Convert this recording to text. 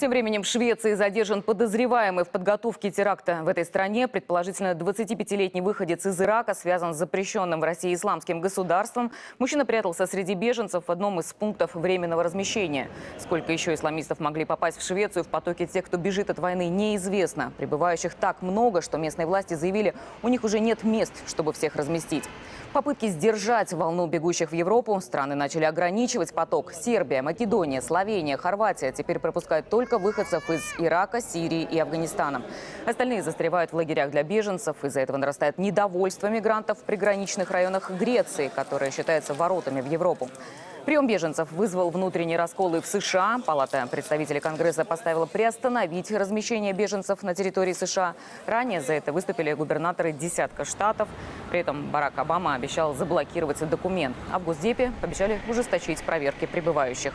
Тем временем в Швеции задержан подозреваемый в подготовке теракта в этой стране. Предположительно, 25-летний выходец из Ирака связан с запрещенным в России исламским государством. Мужчина прятался среди беженцев в одном из пунктов временного размещения. Сколько еще исламистов могли попасть в Швецию в потоке тех, кто бежит от войны, неизвестно. Прибывающих так много, что местные власти заявили, у них уже нет мест, чтобы всех разместить. Попытки сдержать волну бегущих в Европу страны начали ограничивать поток. Сербия, Македония, Словения, Хорватия теперь пропускают только выходцев из Ирака, Сирии и Афганистана. Остальные застревают в лагерях для беженцев. Из-за этого нарастает недовольство мигрантов в приграничных районах Греции, которая считается воротами в Европу. Прием беженцев вызвал внутренние расколы в США. Палата представителей Конгресса поставила приостановить размещение беженцев на территории США. Ранее за это выступили губернаторы десятка штатов. При этом Барак Обама обещал заблокировать документ. А в Госдепе обещали ужесточить проверки прибывающих.